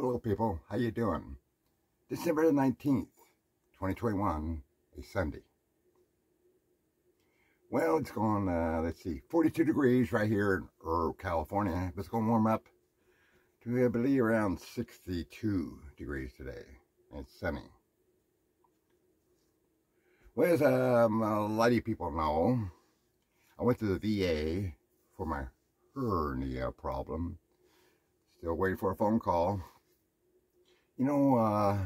Hello people, how you doing? December the 19th, 2021, a Sunday. Well, it's going, uh, let's see, 42 degrees right here in Earp, California. It's going to warm up to, I believe, around 62 degrees today. It's sunny. Well, as um, a lot of people know, I went to the VA for my hernia problem. Still waiting for a phone call. You know, uh,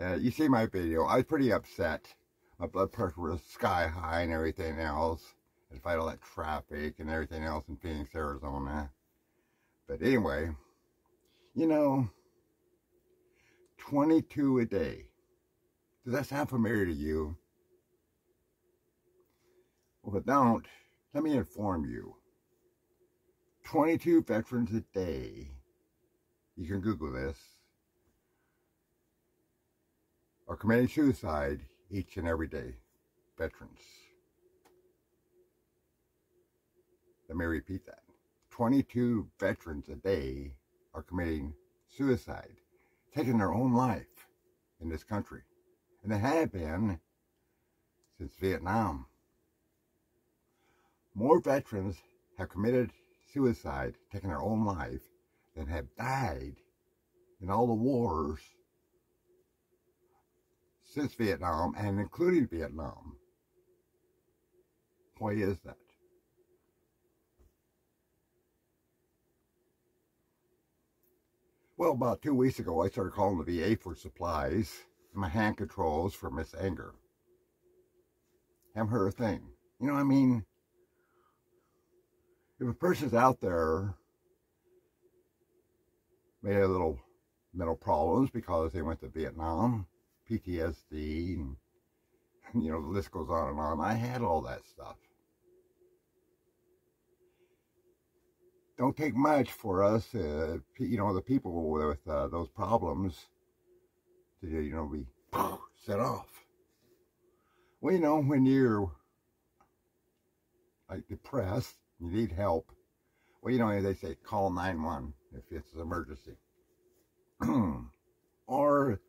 uh, you see my video. I was pretty upset. My blood pressure was sky high and everything else. I fight all that traffic and everything else in Phoenix, Arizona. But anyway, you know, 22 a day. Does that sound familiar to you? Well, if it don't, let me inform you. 22 veterans a day you can Google this, are committing suicide each and every day. Veterans. Let me repeat that. 22 veterans a day are committing suicide, taking their own life in this country. And they have been since Vietnam. More veterans have committed suicide, taking their own life, that have died in all the wars since Vietnam and including Vietnam. Why is that? Well, about two weeks ago, I started calling the VA for supplies, my hand controls for Miss Anger. Haven't heard a thing. You know, I mean, if a person's out there may have little mental problems because they went to Vietnam, PTSD, and, you know, the list goes on and on. I had all that stuff. Don't take much for us, uh, you know, the people with uh, those problems to, you know, be set off. Well, you know, when you're like depressed, you need help. Well, you know, they say call 911 if it's an emergency. or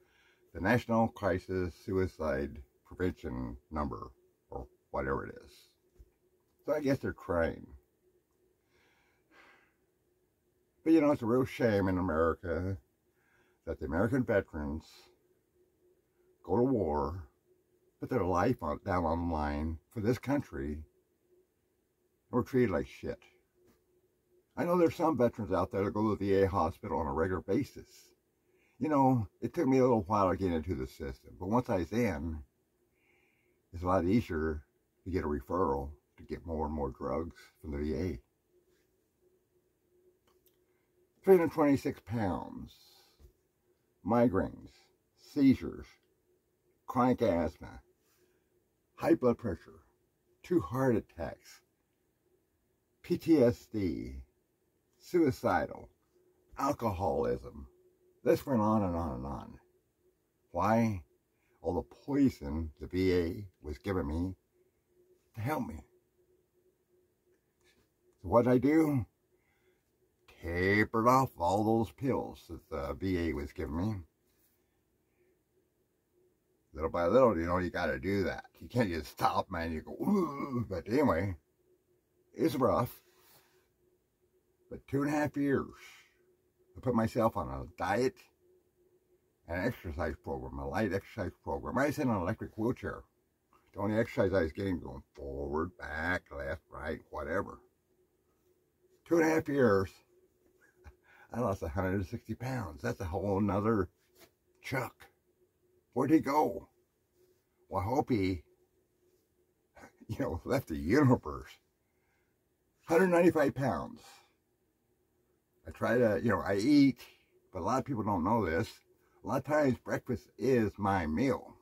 the National Crisis Suicide Prevention number, or whatever it is. So I guess they're trying. But you know, it's a real shame in America that the American veterans go to war, put their life on, down on the line for this country, and we're treated like shit. I know there's some veterans out there that go to the VA hospital on a regular basis. You know, it took me a little while to get into the system, but once I was in, it's a lot easier to get a referral to get more and more drugs from the VA. 326 pounds, migraines, seizures, chronic asthma, high blood pressure, two heart attacks, PTSD, suicidal, alcoholism. This went on and on and on. Why? All the poison the VA was giving me to help me. So what did I do? Tapered off all those pills that the VA was giving me. Little by little, you know, you got to do that. You can't just stop, man. You go, Ooh. but anyway, it's rough. But two and a half years, I put myself on a diet an exercise program, a light exercise program. I was in an electric wheelchair. The only exercise I was getting going forward, back, left, right, whatever. Two and a half years, I lost 160 pounds. That's a whole nother chuck. Where'd he go? Well, I hope he, you know, left the universe. 195 pounds. I try to, you know, I eat, but a lot of people don't know this. A lot of times breakfast is my meal.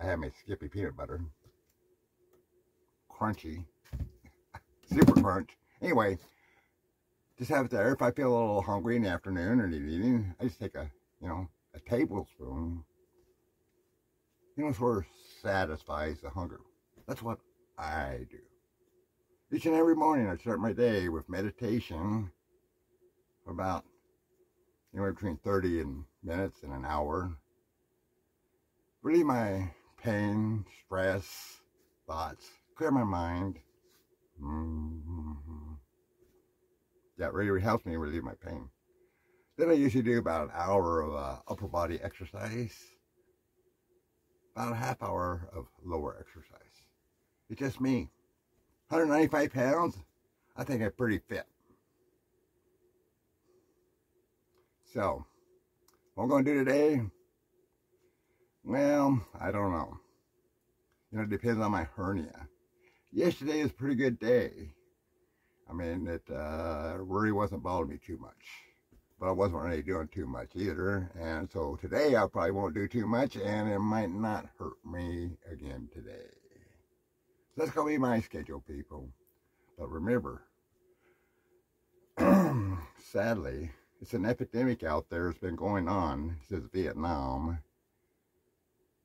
I have my Skippy peanut butter. Crunchy. Super crunch. Anyway, just have it there. If I feel a little hungry in the afternoon or the evening, I just take a, you know, a tablespoon. You know, sort of satisfies the hunger. That's what I do. Each and every morning I start my day with meditation for about anywhere between 30 and minutes and an hour. Relieve my pain, stress, thoughts, clear my mind. Mm -hmm. That really helps me relieve my pain. Then I usually do about an hour of uh, upper body exercise, about a half hour of lower exercise. It's just me. 195 pounds, I think I'm pretty fit. So, what I'm going to do today, well, I don't know. You know, it depends on my hernia. Yesterday was a pretty good day. I mean, it uh, really wasn't bothering me too much. But I wasn't really doing too much either. And so today I probably won't do too much and it might not hurt me again today. That's going to be my schedule, people. But remember, sadly, it's an epidemic out there. It's been going on since Vietnam.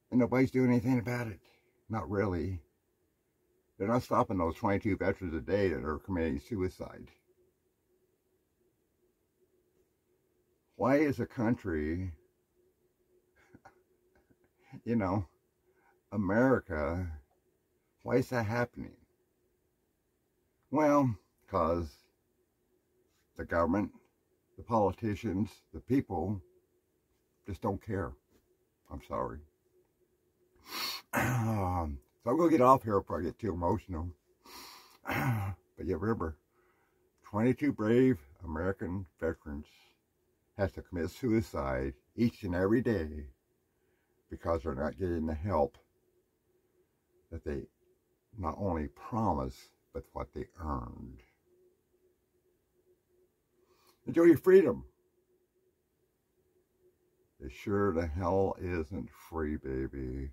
And nobody's doing anything about it. Not really. They're not stopping those 22 veterans a day that are committing suicide. Why is a country, you know, America, why is that happening? Well, because the government, the politicians, the people just don't care. I'm sorry. So I'm going to get off here before I get too emotional. but yeah, remember, 22 brave American veterans has to commit suicide each and every day because they're not getting the help that they not only promised, but what they earned. Enjoy your freedom. It sure the hell isn't free, baby.